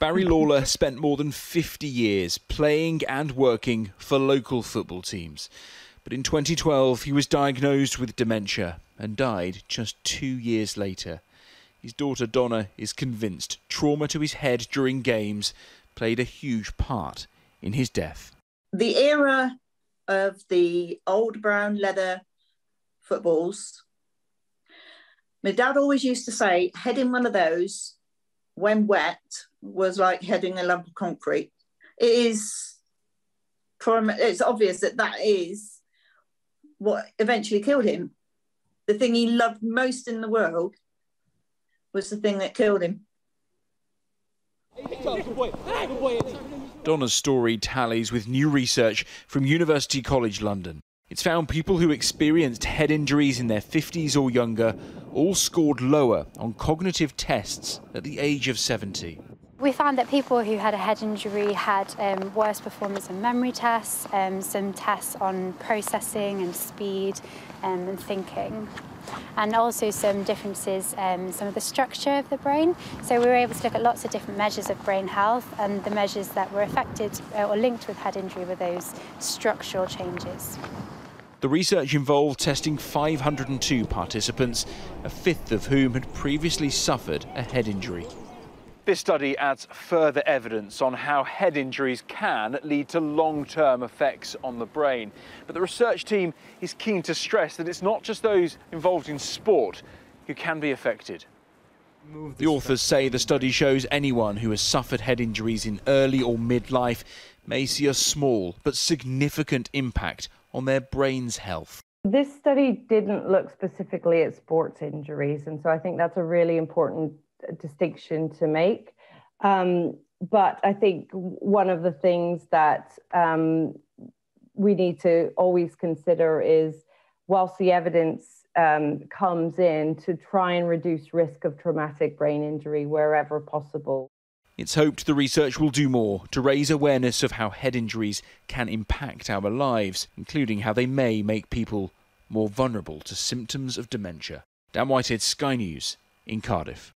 Barry Lawler spent more than 50 years playing and working for local football teams. But in 2012, he was diagnosed with dementia and died just two years later. His daughter Donna is convinced trauma to his head during games played a huge part in his death. The era of the old brown leather footballs, my dad always used to say, head in one of those when wet was like heading a lump of concrete. It is, it's obvious that that is what eventually killed him. The thing he loved most in the world was the thing that killed him. Donna's story tallies with new research from University College London. It's found people who experienced head injuries in their 50s or younger all scored lower on cognitive tests at the age of 70. We found that people who had a head injury had um, worse performance on memory tests, um, some tests on processing and speed um, and thinking, and also some differences in um, some of the structure of the brain. So we were able to look at lots of different measures of brain health, and the measures that were affected uh, or linked with head injury were those structural changes. The research involved testing 502 participants, a fifth of whom had previously suffered a head injury. This study adds further evidence on how head injuries can lead to long-term effects on the brain. But the research team is keen to stress that it's not just those involved in sport who can be affected. The authors say the study shows anyone who has suffered head injuries in early or midlife may see a small but significant impact on their brain's health. This study didn't look specifically at sports injuries, and so I think that's a really important distinction to make. Um, but I think one of the things that um, we need to always consider is whilst the evidence um, comes in to try and reduce risk of traumatic brain injury wherever possible. It's hoped the research will do more to raise awareness of how head injuries can impact our lives, including how they may make people more vulnerable to symptoms of dementia. Dan Whitehead, Sky News, in Cardiff.